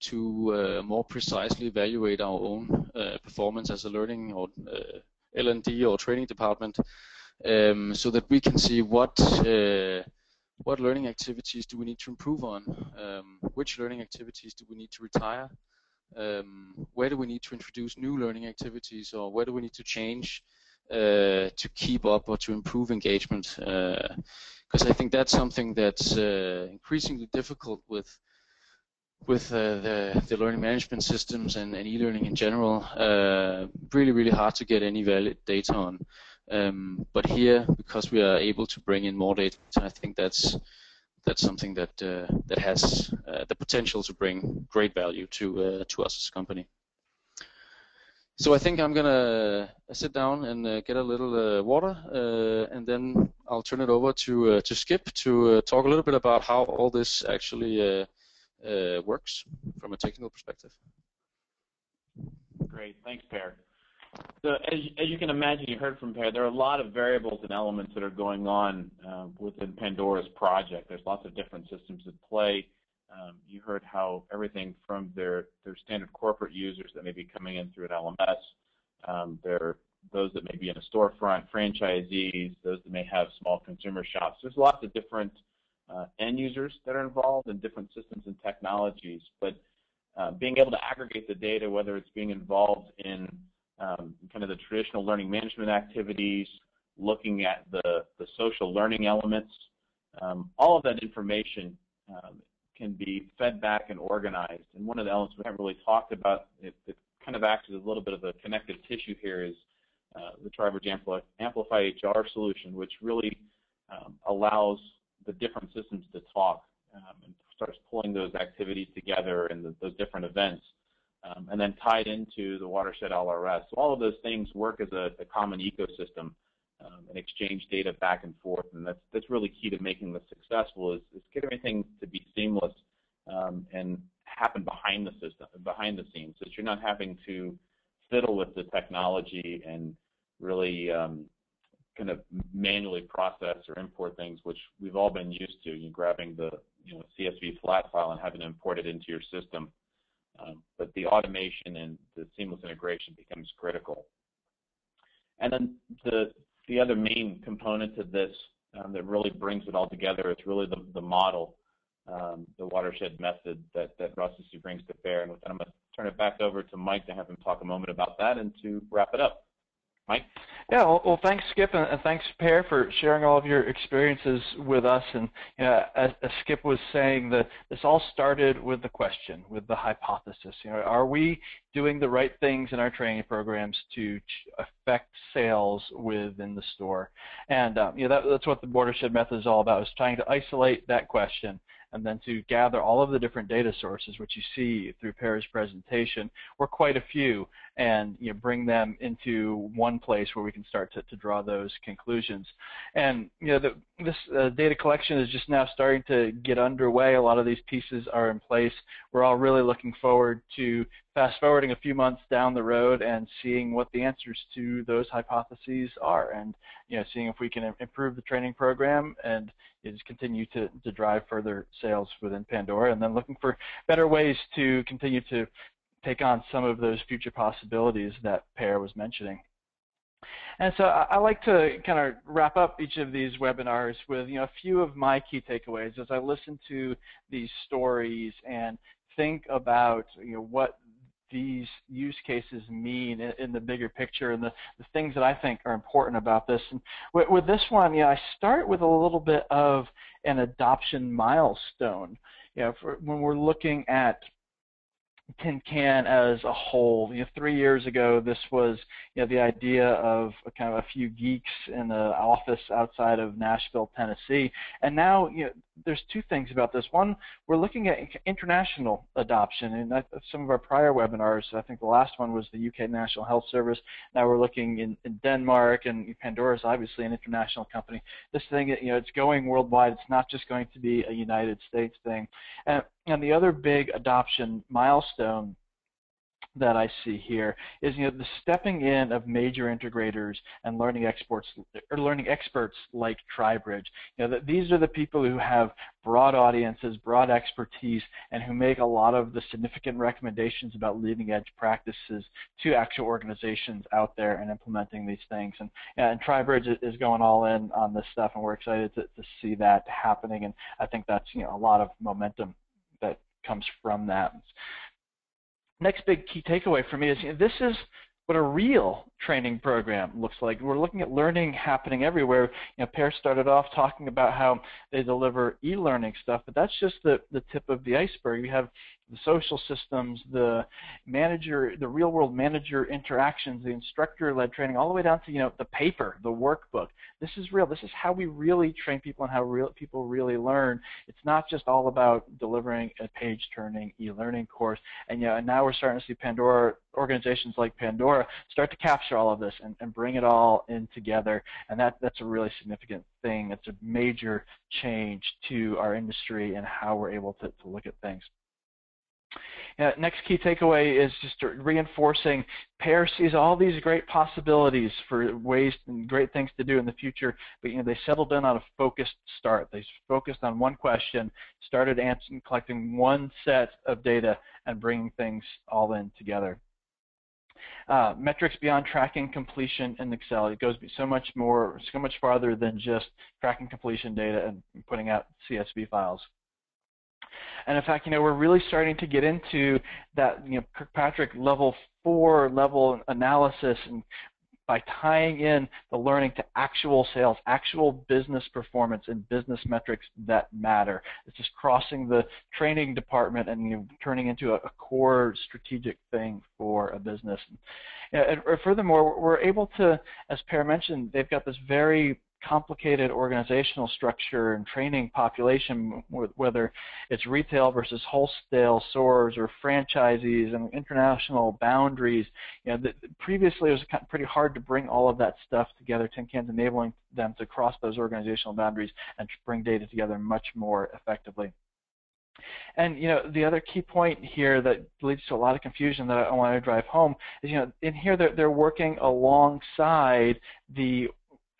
to uh, more precisely evaluate our own performance as a learning or L&D or training department, um, so that we can see what what learning activities do we need to improve on? Um, which learning activities do we need to retire? Um, where do we need to introduce new learning activities or where do we need to change uh, to keep up or to improve engagement? Because uh, I think that's something that's uh, increasingly difficult with with uh, the, the learning management systems and, and e-learning in general, uh, really, really hard to get any valid data on. Um, but here, because we are able to bring in more data, I think that's that's something that uh, that has uh, the potential to bring great value to uh, to us as a company. So I think I'm gonna uh, sit down and uh, get a little uh, water, and then I'll turn it over to to Skip to talk a little bit about how all this actually works from a technical perspective. Great, thanks, Per. So as, as you can imagine, you heard from Per, there are a lot of variables and elements that are going on uh, within Pandora's project. There's lots of different systems at play. Um, you heard how everything from their, their standard corporate users that may be coming in through an LMS, um, there those that may be in a storefront, franchisees, those that may have small consumer shops. There's lots of different uh, end users that are involved in different systems and technologies. But uh, being able to aggregate the data, whether it's being involved in um, kind of the traditional learning management activities, looking at the, the social learning elements. Um, all of that information um, can be fed back and organized. And one of the elements we haven't really talked about, it, it kind of acts as a little bit of a connective tissue here, is uh, the TriBridge Ampli Amplify HR solution, which really um, allows the different systems to talk um, and starts pulling those activities together and the, those different events um, and then tied into the watershed LRS. So all of those things work as a, a common ecosystem um, and exchange data back and forth, and that's that's really key to making this successful. Is, is get everything to be seamless um, and happen behind the system, behind the scenes, so that you're not having to fiddle with the technology and really um, kind of manually process or import things, which we've all been used to, you grabbing the you know, CSV flat file and having to import it into your system. Um, but the automation and the seamless integration becomes critical. And then the the other main component to this um, that really brings it all together is really the, the model, um, the watershed method that, that Rustici brings to bear. And with that, I'm going to turn it back over to Mike to have him talk a moment about that and to wrap it up. Mike? Yeah, well, well thanks, Skip, and, thanks, Per, for sharing all of your experiences with us. And you know, as, as, Skip was saying, that this all started with the question, with the hypothesis. You know, are we doing the right things in our training programs to affect sales within the store? And um, you know, that, that's what the watershed method is all about: is trying to isolate that question and then to gather all of the different data sources, which you see through Per's presentation, were quite a few, and you know, bring them into one place where we can start to, to draw those conclusions. And you know, the, this uh, data collection is just now starting to get underway. A lot of these pieces are in place. We're all really looking forward to fast forwarding a few months down the road and seeing what the answers to those hypotheses are and you know seeing if we can improve the training program and just continue to, to drive further sales within Pandora and then looking for better ways to continue to take on some of those future possibilities that Per was mentioning. And so I, I like to kind of wrap up each of these webinars with you know a few of my key takeaways as I listen to these stories and think about you know what these use cases mean in, in, the bigger picture and the, the things that I think are important about this. And with, with this one, you know, I start with a little bit of an adoption milestone. You know, for, when we're looking at Tin Can as a whole. You know, three years ago, this was you know the idea of a, kind of a few geeks in an office outside of Nashville, Tennessee, and now you know there's two things about this. One, we're looking at international adoption. In some of our prior webinars, I think the last one was the UK National Health Service. Now we're looking in, in Denmark, and Pandora is obviously an international company. This thing, you know, it's going worldwide. It's not just going to be a United States thing. And, and the other big adoption milestone that I see here is you know the stepping in of major integrators and learning experts or learning experts like TriBridge. You know that these are the people who have broad audiences, broad expertise, and who make a lot of the significant recommendations about leading edge practices to actual organizations out there and implementing these things. And, and TriBridge is going all in on this stuff, and we're excited to, to see that happening. And I think that's you know a lot of momentum that comes from that next big key takeaway for me is you know, this is what a real training program looks like. We're looking at learning happening everywhere. You know, Per started off talking about how they deliver e-learning stuff, but that's just the, the tip of the iceberg. You have the social systems, the manager, the real world manager interactions, the instructor led training, all the way down to you know the paper, the workbook. This is real. This is how we really train people and how real people really learn. It's not just all about delivering a page turning e-learning course. And you know, and now we're starting to see Pandora organizations like Pandora start to capture all of this and, and bring it all in together. And that that's a really significant thing. It's a major change to our industry and how we're able to, to look at things. Uh, next key takeaway is just reinforcing Per sees all these great possibilities for ways and great things to do in the future, but you know they settled in on a focused start. They focused on one question, started answering, collecting one set of data, and bringing things all in together. Uh, metrics beyond tracking completion in Excel. It goes so much more, so much farther than just tracking completion data and putting out CSV files. And in fact, you know, we're really starting to get into that, you know, Kirkpatrick level four level analysis and by tying in the learning to actual sales, actual business performance, and business metrics that matter. It's just crossing the training department and you know, turning into a, a, core strategic thing for a business. And, and furthermore, we're able to, as Per mentioned, they've got this very complicated organizational structure and training population, whether it's retail versus wholesale stores or franchisees and international boundaries. You know, the, previously it was pretty hard to bring all of that stuff together. Tin Can's enabling them to cross those organizational boundaries and bring data together much more effectively. And you know, the other key point here that leads to a lot of confusion that I want to drive home is, you know, in here they're, they're working alongside the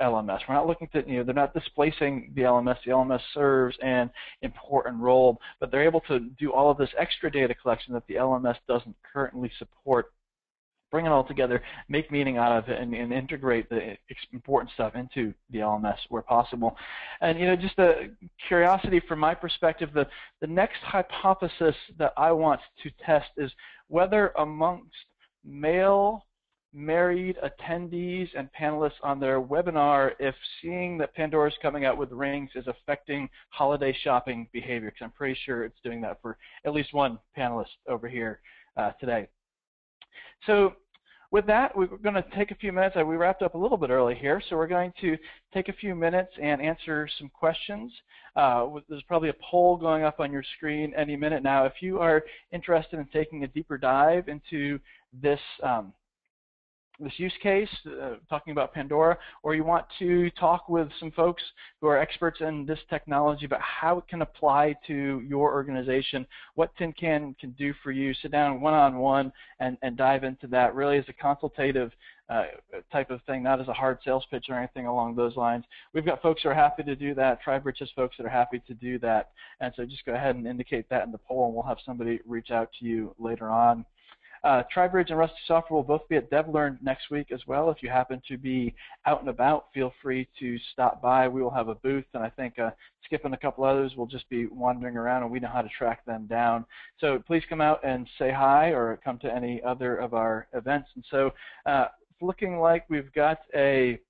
LMS. We're not looking to, you know, they're not displacing the LMS. The LMS serves an important role, but they're able to do all of this extra data collection that the LMS doesn't currently support bring it all together, make meaning out of it, and, and, integrate the important stuff into the LMS where possible. And you know, just a curiosity from my perspective, the the next hypothesis that I want to test is whether amongst male married attendees and panelists on their webinar if seeing that Pandora is coming out with rings is affecting holiday shopping behavior, because I'm pretty sure it's doing that for at least one panelist over here uh, today. So with that, we're going to take a few minutes. We wrapped up a little bit early here, so we're going to take a few minutes and answer some questions. Uh, there's probably a poll going up on your screen any minute now. If you are interested in taking a deeper dive into this um, this use case, uh, talking about Pandora, or you want to talk with some folks who are experts in this technology about how it can apply to your organization, what TinCan can can do for you, sit down one-on-one and, and dive into that really as a consultative uh, type of thing, not as a hard sales pitch or anything along those lines. We've got folks who are happy to do that. TriBridge has folks that are happy to do that. And so just go ahead and indicate that in the poll, and we'll have somebody reach out to you later on. Uh, TriBridge and Rustici Software will both be at DevLearn next week as well. If you happen to be out and about, feel free to stop by. We will have a booth, and I think uh, Skip and a couple others will just be wandering around, and we know how to track them down. So please come out and say hi or come to any other of our events. And so uh, looking like we've got a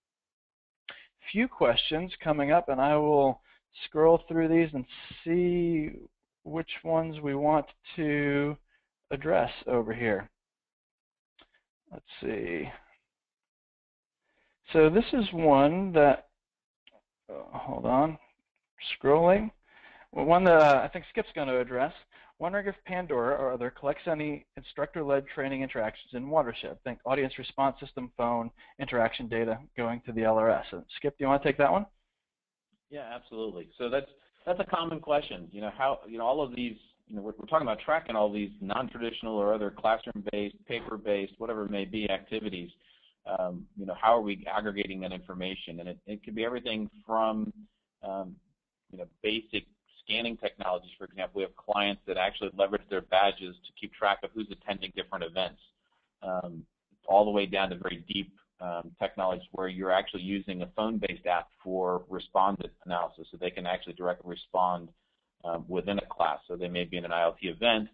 few questions coming up, and I will scroll through these and see which ones we want to address over here. Let's see. So this is one that, uh, hold on, scrolling. One that uh, I think Skip's going to address. Wondering if Pandora or other collects any instructor-led training interactions in Watershed. Think audience response system, phone, interaction data going to the LRS. And Skip, do you want to take that one? Yeah, absolutely. So that's that's a common question. You know how you know all of these you know, we're, we're talking about tracking all these non-traditional or other classroom-based, paper-based, whatever it may be, activities. Um, you know, how are we aggregating that information? And it, it could be everything from, um, you know, basic scanning technologies. For example, we have clients that actually leverage their badges to keep track of who's attending different events, um, all the way down to very deep um, technologies where you're actually using a phone-based app for respondent analysis, so they can actually directly respond um, within a class. So they may be in an ILT event,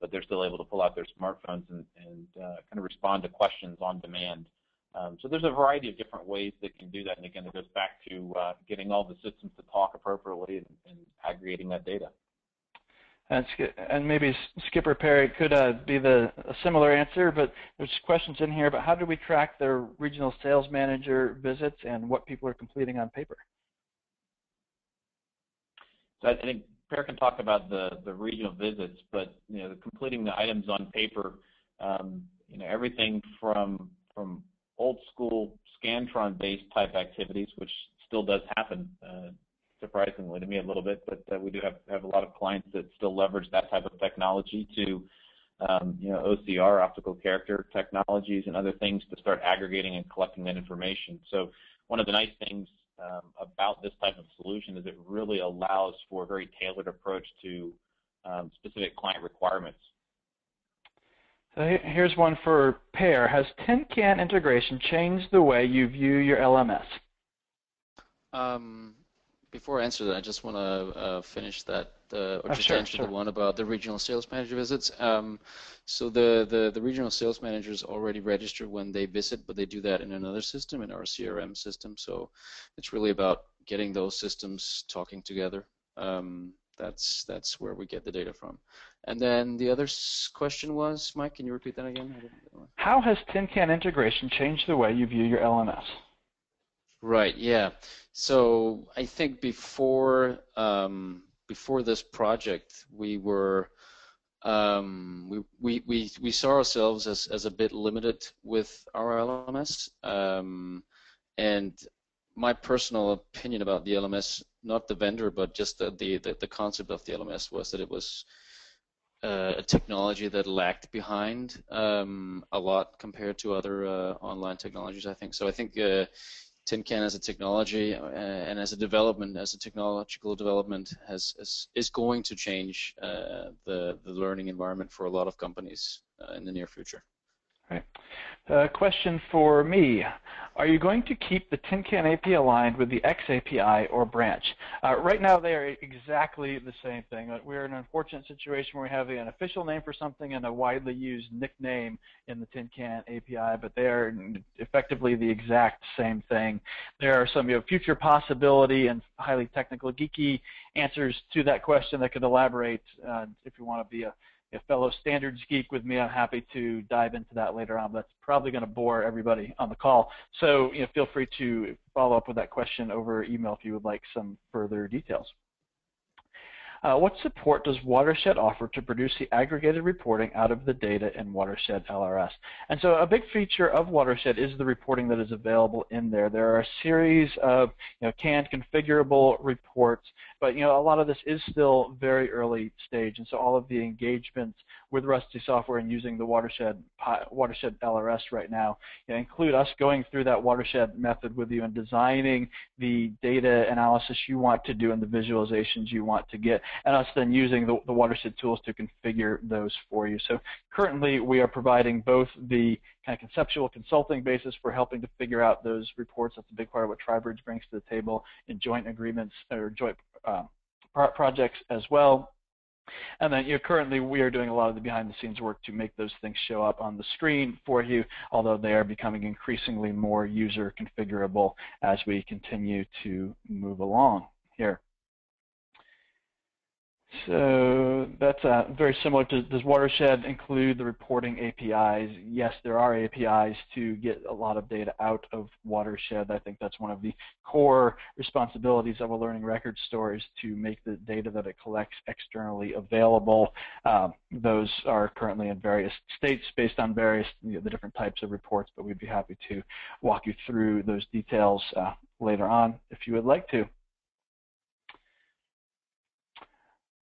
but they're still able to pull out their smartphones and, and uh, kind of respond to questions on demand. Um, so there's a variety of different ways that can do that. And again, it goes back to uh, getting all the systems to talk appropriately and, and aggregating that data. And, and maybe Skip or Per could uh, be the a similar answer, but there's questions in here about how do we track the regional sales manager visits and what people are completing on paper. So I think Per can talk about the, regional visits, but you know, completing the items on paper, um, you know, everything from from old school Scantron-based type activities, which still does happen, uh, surprisingly to me a little bit, but uh, we do have, have a lot of clients that still leverage that type of technology to, um, you know, OCR, optical character technologies, and other things to start aggregating and collecting that information. So one of the nice things um, about this type of solution is it really allows for a very tailored approach to um, specific client requirements. So here's one for Per. Has TinCan integration changed the way you view your LMS? Um, before I answer that, I just want to uh, finish that, uh, or oh, just sure, answer sure. the one about the regional sales manager visits. Um, so the, the, the regional sales managers already register when they visit, but they do that in another system, in our CRM system. So it's really about getting those systems talking together. Um, that's that's where we get the data from. And then the other question was, Mike, can you repeat that again? How has TinCan integration changed the way you view your LMS? Right. Yeah. So I think before um, before this project, we were um, we, we, we, we saw ourselves as, as a bit limited with our LMS. Um, and my personal opinion about the LMS, not the vendor, but just the, the, the, concept of the LMS was that it was uh, a technology that lagged behind um, a lot compared to other uh, online technologies, I think. So I think uh, TinCan as a technology uh, and as a development, as a technological development, has, is going to change uh, the the learning environment for a lot of companies uh, in the near future. Right. Uh, question for me. Are you going to keep the TinCan API aligned with the X API or branch? Uh, right now they are exactly the same thing. Uh, we're in an unfortunate situation where we have an official name for something and a widely used nickname in the TinCan API, but they are effectively the exact same thing. There are some you know, future possibility and highly technical geeky answers to that question that could elaborate uh, if you want to be a a fellow standards geek with me, I'm happy to dive into that later on. But that's probably going to bore everybody on the call. So you know, feel free to follow up with that question over email if you would like some further details. Uh, what support does Watershed offer to produce the aggregated reporting out of the data in Watershed LRS? And so a big feature of Watershed is the reporting that is available in there. There are a series of you know, canned configurable reports, but you know, a lot of this is still very early stage, and so all of the engagements with Rustici software and using the Watershed Watershed LRS right now you know, include us going through that Watershed method with you and designing the data analysis you want to do and the visualizations you want to get and us then using the, the watershed tools to configure those for you. So currently we are providing both the kind of conceptual consulting basis for helping to figure out those reports. That's a big part of what TriBridge brings to the table in joint agreements or joint uh, projects as well. And then you know, currently we are doing a lot of the behind the scenes work to make those things show up on the screen for you, although they are becoming increasingly more user configurable as we continue to move along here. So that's uh, very similar to does Watershed include the reporting APIs? Yes, there are APIs to get a lot of data out of Watershed. I think that's one of the core responsibilities of a learning record store is to make the data that it collects externally available. Um, those are currently in various states based on various you know, the different types of reports, but we'd be happy to walk you through those details uh, later on if you would like to.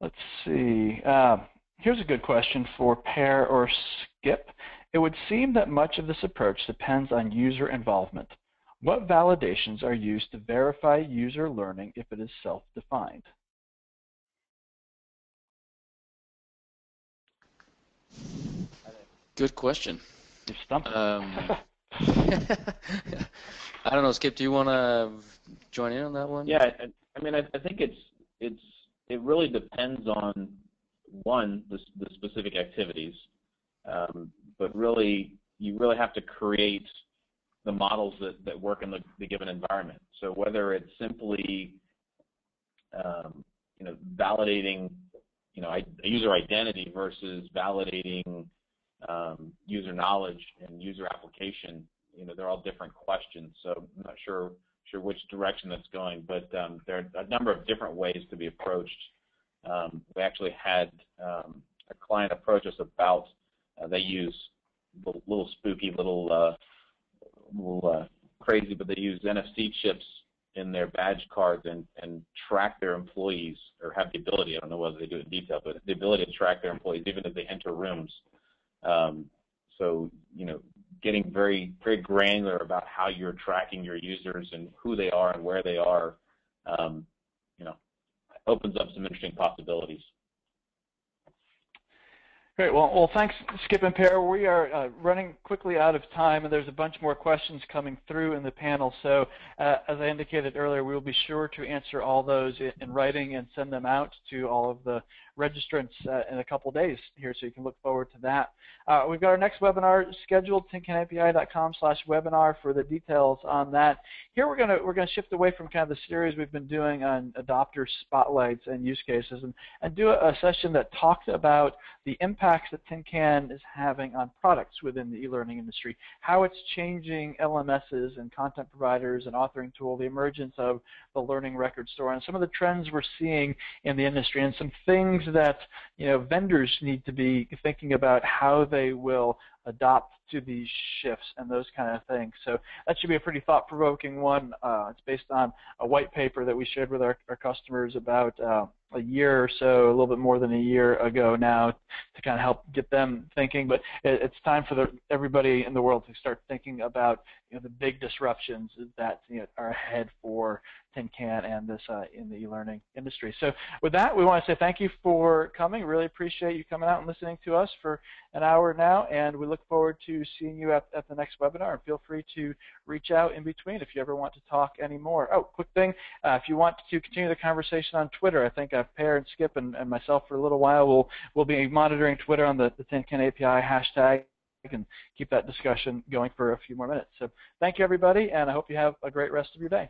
Let's see. Uh, here's a good question for Per or Skip. It would seem that much of this approach depends on user involvement. What validations are used to verify user learning if it is self-defined? Good question. You stumped um, I don't know, Skip. Do you want to join in on that one? Yeah, I, I mean, I, I think it's it's it really depends on one the, the specific activities, um, but really you really have to create the models that, that work in the, the given environment. So whether it's simply um, you know validating you know user identity versus validating um, user knowledge and user application, you know they're all different questions. So I'm not sure sure which direction that's going, but um, there are a number of different ways to be approached. Um, we actually had um, a client approach us about uh, they use little, little spooky, little, uh, little uh, crazy, but they use NFC chips in their badge cards and, and track their employees, or have the ability, I don't know whether they do it in detail, but the ability to track their employees even as they enter rooms. Um, so, you know, getting very very granular about how you're tracking your users and who they are and where they are, um, you know, opens up some interesting possibilities. Great. Well, well, thanks, Skip and Per. We are uh, running quickly out of time, and there's a bunch more questions coming through in the panel. So, uh, as I indicated earlier, we will be sure to answer all those in, in writing and send them out to all of the registrants uh, in a couple days here, so you can look forward to that. Uh, we've got our next webinar scheduled, tincanapi.com slash webinar for the details on that. Here we're going to we're to shift away from kind of the series we've been doing on adopter spotlights and use cases and, and do a, a session that talks about the impacts that TinCan is having on products within the e-learning industry, how it's changing LMSs and content providers and authoring tool, the emergence of the learning record store, and some of the trends we're seeing in the industry, and some things that you know vendors need to be thinking about how they will adopt to these shifts and those kind of things. So that should be a pretty thought-provoking one. Uh, it's based on a white paper that we shared with our, our customers about uh, a year or so, a little bit more than a year ago now, to kind of help get them thinking. But it, it's time for the, everybody in the world to start thinking about you know, the big disruptions that you know, are ahead for tin can and this uh, in the e-learning industry. So with that, we want to say thank you for coming. Really appreciate you coming out and listening to us for an hour now, and we look forward to seeing you at, at the next webinar. And feel free to reach out in between if you ever want to talk anymore. Oh, quick thing, uh, if you want to continue the conversation on Twitter, I think uh, Per and Skip and, and myself for a little while will will be monitoring Twitter on the, the Tin Can API hashtag and keep that discussion going for a few more minutes. So thank you, everybody, and I hope you have a great rest of your day.